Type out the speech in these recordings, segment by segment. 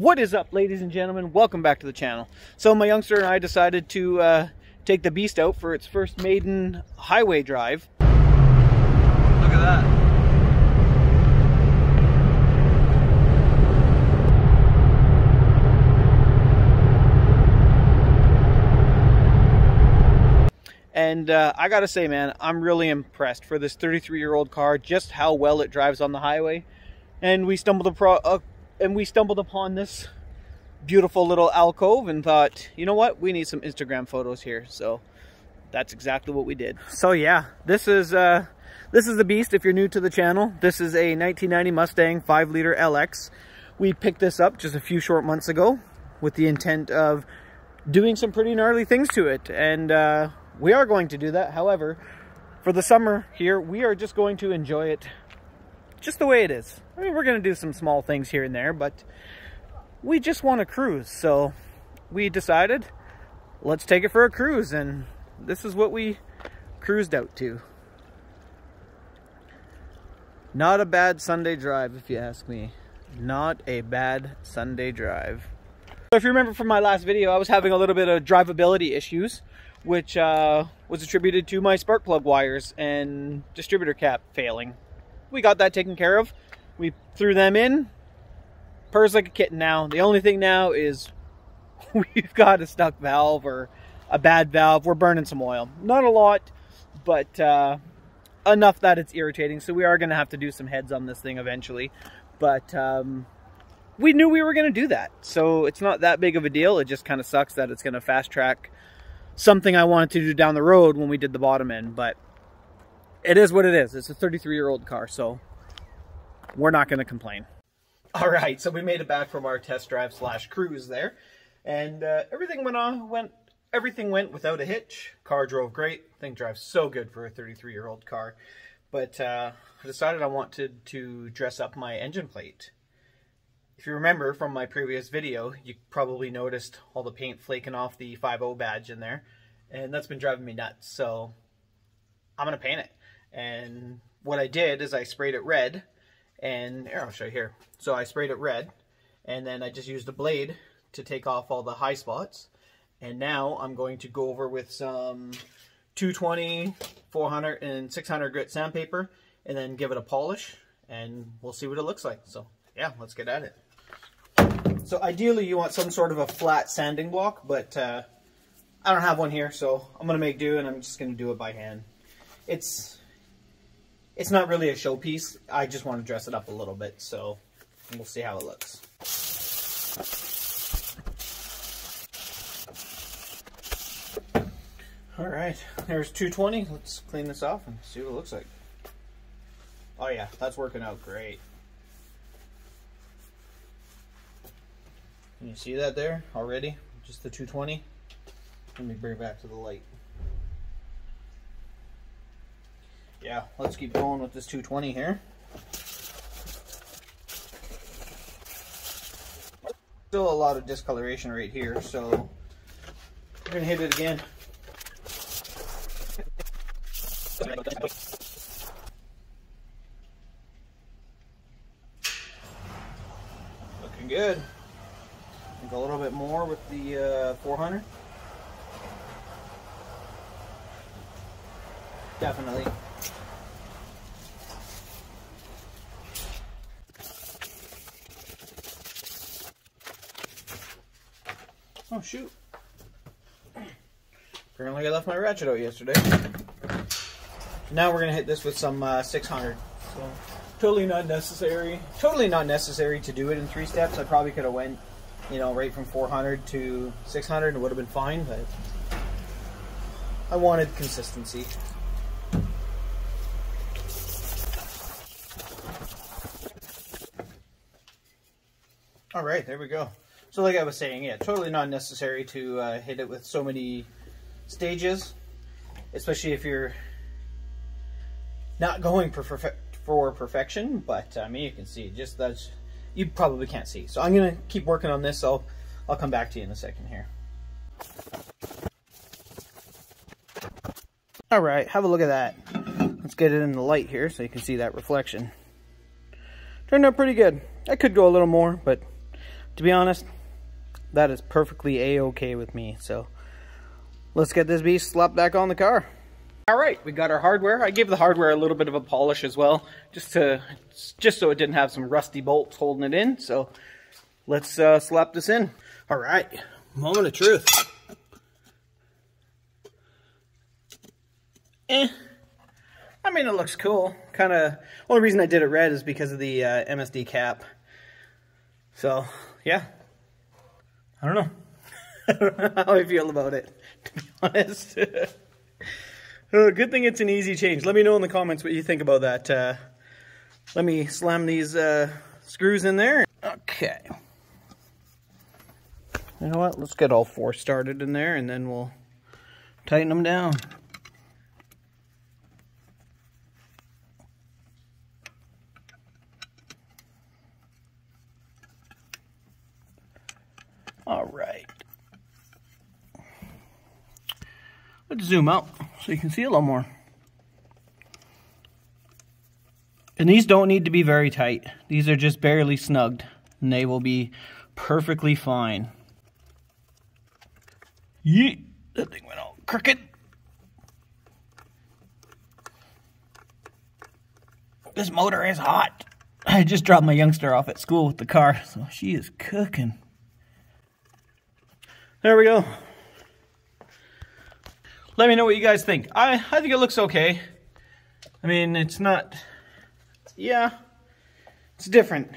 What is up, ladies and gentlemen? Welcome back to the channel. So my youngster and I decided to uh, take the Beast out for its first maiden highway drive. Look at that. And uh, I gotta say, man, I'm really impressed for this 33 year old car, just how well it drives on the highway. And we stumbled uh, and we stumbled upon this beautiful little alcove and thought, you know what, we need some Instagram photos here. So that's exactly what we did. So yeah, this is uh, this is the beast. If you're new to the channel, this is a 1990 Mustang 5 liter LX. We picked this up just a few short months ago with the intent of doing some pretty gnarly things to it. And uh, we are going to do that. However, for the summer here, we are just going to enjoy it just the way it is. I mean, we're going to do some small things here and there, but we just want to cruise. So we decided, let's take it for a cruise. And this is what we cruised out to. Not a bad Sunday drive, if you ask me. Not a bad Sunday drive. If you remember from my last video, I was having a little bit of drivability issues which uh, was attributed to my spark plug wires and distributor cap failing. We got that taken care of. We threw them in. Purrs like a kitten now. The only thing now is we've got a stuck valve or a bad valve. We're burning some oil. Not a lot, but uh, enough that it's irritating. So we are going to have to do some heads on this thing eventually. But um, we knew we were going to do that. So it's not that big of a deal. It just kind of sucks that it's going to fast track something I wanted to do down the road when we did the bottom end, but it is what it is. It's a 33 year old car, so we're not going to complain. All right, so we made it back from our test drive slash cruise there, and uh, everything went on went everything went without a hitch. Car drove great. Thing drives so good for a 33 year old car, but uh, I decided I wanted to dress up my engine plate. If you remember from my previous video, you probably noticed all the paint flaking off the 5.0 badge in there, and that's been driving me nuts, so I'm going to paint it. And what I did is I sprayed it red, and here, I'll show you here. So I sprayed it red, and then I just used a blade to take off all the high spots. And now I'm going to go over with some 220, 400, and 600 grit sandpaper, and then give it a polish, and we'll see what it looks like. So yeah, let's get at it. So ideally you want some sort of a flat sanding block, but uh, I don't have one here, so I'm going to make do and I'm just going to do it by hand. It's it's not really a showpiece. I just want to dress it up a little bit, so we'll see how it looks. All right, there's 220. Let's clean this off and see what it looks like. Oh yeah, that's working out great. Can you see that there already? Just the 220. Let me bring it back to the light. Yeah, let's keep going with this 220 here. Still a lot of discoloration right here, so we're gonna hit it again. Looking good Think a little bit more with the uh, 400. Definitely. Oh shoot. Apparently I left my ratchet out yesterday. Now we're going to hit this with some uh, 600. So totally not necessary. Totally not necessary to do it in three steps. I probably could have went you know, right from 400 to 600, it would have been fine, but I wanted consistency. All right, there we go. So like I was saying, yeah, totally not necessary to uh, hit it with so many stages, especially if you're not going for, for perfection, but I mean, you can see just that's you probably can't see. So I'm going to keep working on this. So I'll come back to you in a second here. All right, have a look at that. Let's get it in the light here so you can see that reflection. Turned out pretty good. I could go a little more, but to be honest, that is perfectly a-okay with me. So let's get this beast slapped back on the car. All right, we got our hardware. I gave the hardware a little bit of a polish as well, just to just so it didn't have some rusty bolts holding it in. So let's uh, slap this in. All right, moment of truth. Eh, I mean it looks cool. Kind of. Only reason I did it red is because of the uh, MSD cap. So yeah, I don't know. I don't know how I feel about it, to be honest. Uh, good thing it's an easy change. Let me know in the comments what you think about that. Uh, let me slam these uh, screws in there. Okay. You know what? Let's get all four started in there and then we'll tighten them down. All right. Let's zoom out so you can see a little more. And these don't need to be very tight. These are just barely snugged and they will be perfectly fine. Yeet! That thing went all crooked. This motor is hot. I just dropped my youngster off at school with the car, so she is cooking. There we go. Let me know what you guys think. I, I think it looks okay. I mean, it's not... Yeah. It's different.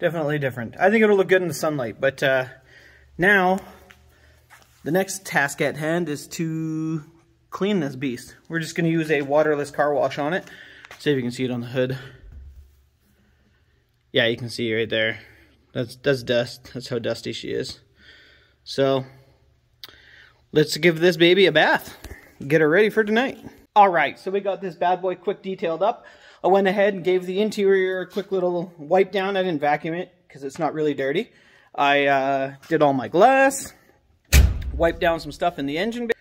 Definitely different. I think it'll look good in the sunlight. But uh, now, the next task at hand is to clean this beast. We're just going to use a waterless car wash on it. See if you can see it on the hood. Yeah, you can see right there. That's, that's dust. That's how dusty she is. So, let's give this baby a bath. Get her ready for tonight. All right, so we got this bad boy quick detailed up. I went ahead and gave the interior a quick little wipe down. I didn't vacuum it because it's not really dirty. I uh, did all my glass, wiped down some stuff in the engine bay.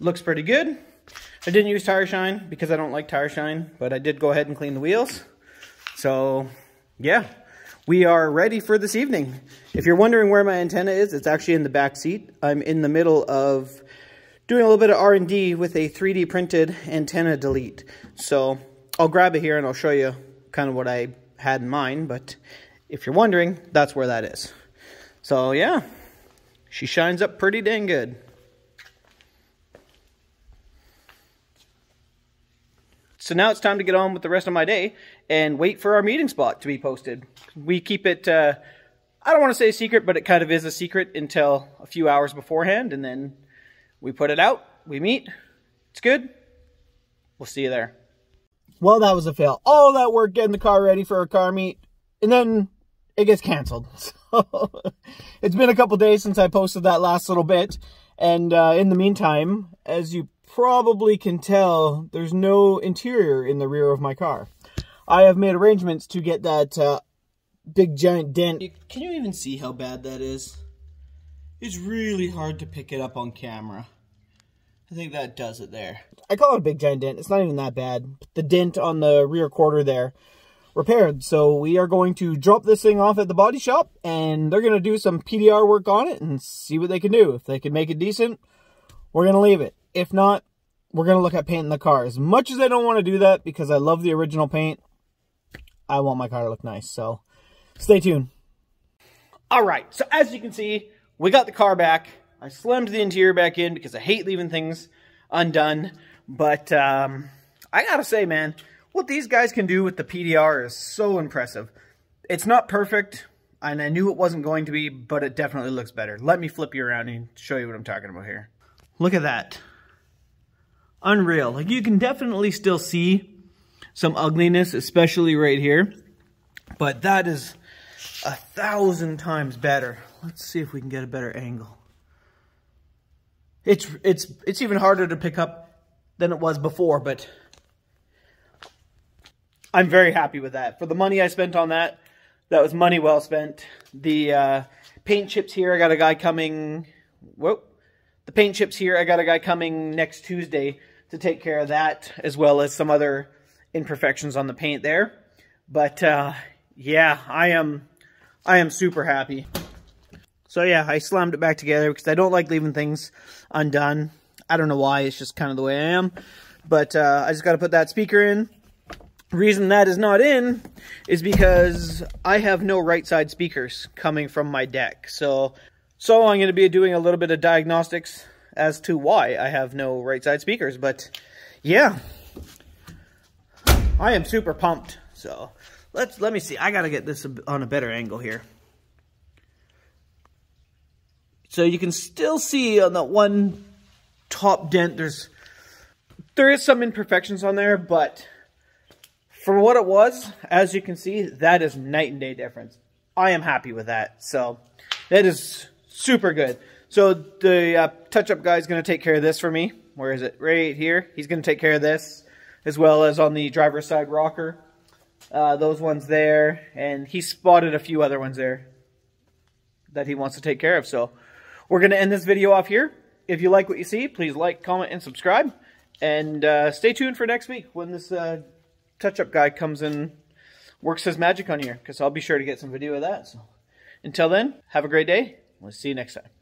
Looks pretty good. I didn't use tire shine because I don't like tire shine, but I did go ahead and clean the wheels. So, yeah, we are ready for this evening. If you're wondering where my antenna is, it's actually in the back seat. I'm in the middle of doing a little bit of R&D with a 3D printed antenna delete. So I'll grab it here and I'll show you kind of what I had in mind. But if you're wondering, that's where that is. So yeah, she shines up pretty dang good. So now it's time to get on with the rest of my day and wait for our meeting spot to be posted. We keep it, uh, I don't want to say secret, but it kind of is a secret until a few hours beforehand, and then we put it out, we meet, it's good. We'll see you there. Well, that was a fail. All that work getting the car ready for a car meet, and then it gets canceled. So it's been a couple days since I posted that last little bit, and uh, in the meantime, as you probably can tell, there's no interior in the rear of my car. I have made arrangements to get that uh, big giant dent. Can you even see how bad that is? It's really hard to pick it up on camera. I think that does it there. I call it a big giant dent. It's not even that bad. The dent on the rear quarter there repaired. So we are going to drop this thing off at the body shop and they're going to do some PDR work on it and see what they can do. If they can make it decent, we're going to leave it. If not, we're going to look at painting the car. As much as I don't want to do that because I love the original paint, I want my car to look nice. So stay tuned. All right. So as you can see, we got the car back. I slimmed the interior back in because I hate leaving things undone. But um, I got to say, man, what these guys can do with the PDR is so impressive. It's not perfect, and I knew it wasn't going to be, but it definitely looks better. Let me flip you around and show you what I'm talking about here. Look at that unreal. Like you can definitely still see some ugliness, especially right here. But that is a thousand times better. Let's see if we can get a better angle. It's it's it's even harder to pick up than it was before, but I'm very happy with that. For the money I spent on that, that was money well spent. The uh, paint chips here, I got a guy coming. Whoa, the paint chips here, I got a guy coming next Tuesday to take care of that, as well as some other imperfections on the paint there. But uh, yeah, I am I am super happy. So yeah, I slammed it back together because I don't like leaving things undone. I don't know why, it's just kind of the way I am. But uh, I just got to put that speaker in. Reason that is not in is because I have no right side speakers coming from my deck. So, so I'm going to be doing a little bit of diagnostics as to why I have no right side speakers. But yeah, I am super pumped. So let's let me see. I got to get this on a better angle here. So you can still see on that one top dent, there's there is some imperfections on there, but for what it was, as you can see, that is night and day difference. I am happy with that. So that is super good. So the uh, touch-up guy is going to take care of this for me. Where is it? Right here. He's going to take care of this, as well as on the driver's side rocker. Uh, those ones there. And he spotted a few other ones there that he wants to take care of. So we're going to end this video off here. If you like what you see, please like, comment, and subscribe. And uh, stay tuned for next week when this uh, touch-up guy comes and works his magic on here. Because I'll be sure to get some video of that. So until then, have a great day. We'll see you next time.